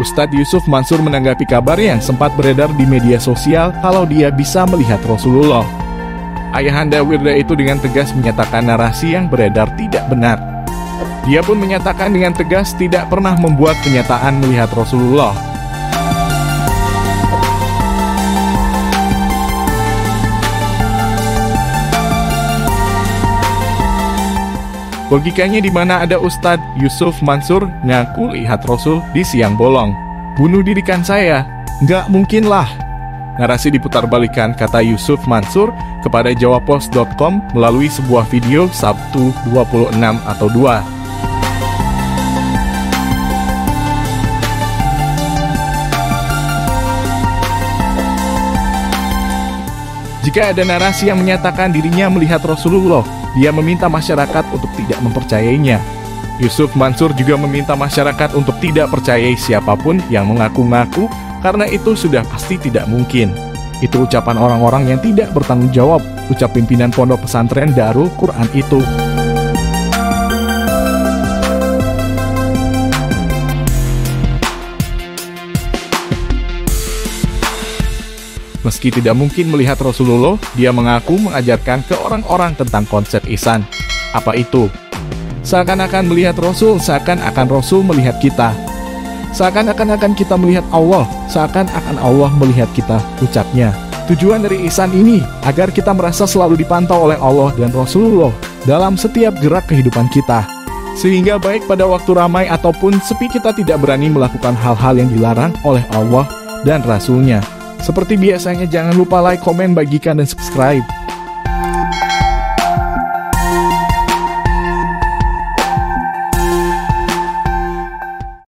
Ustadz Yusuf Mansur menanggapi kabar yang sempat beredar di media sosial kalau dia bisa melihat Rasulullah. Ayahanda Wirda itu dengan tegas menyatakan narasi yang beredar tidak benar. Dia pun menyatakan dengan tegas tidak pernah membuat kenyataan melihat Rasulullah. Logikanya di mana ada Ustadz Yusuf Mansur ngaku lihat Rasul di siang bolong. Bunuh dirikan saya, nggak mungkin lah. Narasi diputar balikan kata Yusuf Mansur kepada jawapos.com melalui sebuah video Sabtu 26 atau 2. Jika ada narasi yang menyatakan dirinya melihat Rasulullah, dia meminta masyarakat untuk tidak mempercayainya. Yusuf Mansur juga meminta masyarakat untuk tidak percayai siapa pun yang mengaku-ngaku karena itu sudah pasti tidak mungkin. Itu ucapan orang-orang yang tidak bertanggung jawab, ucap pimpinan pondok pesantren Darul Quran itu. Meski tidak mungkin melihat Rasulullah, dia mengaku mengajarkan ke orang-orang tentang konsep ihsan. Apa itu? Seakan-akan melihat Rasul, seakan-akan Rasul melihat kita. Seakan-akan akan kita melihat Allah, seakan-akan Allah melihat kita, ucapnya. Tujuan dari ihsan ini agar kita merasa selalu dipantau oleh Allah dan Rasulullah dalam setiap gerak kehidupan kita. Sehingga baik pada waktu ramai ataupun sepi kita tidak berani melakukan hal-hal yang dilarang oleh Allah dan Rasulnya. Seperti biasanya jangan lupa like, komen, bagikan, dan subscribe.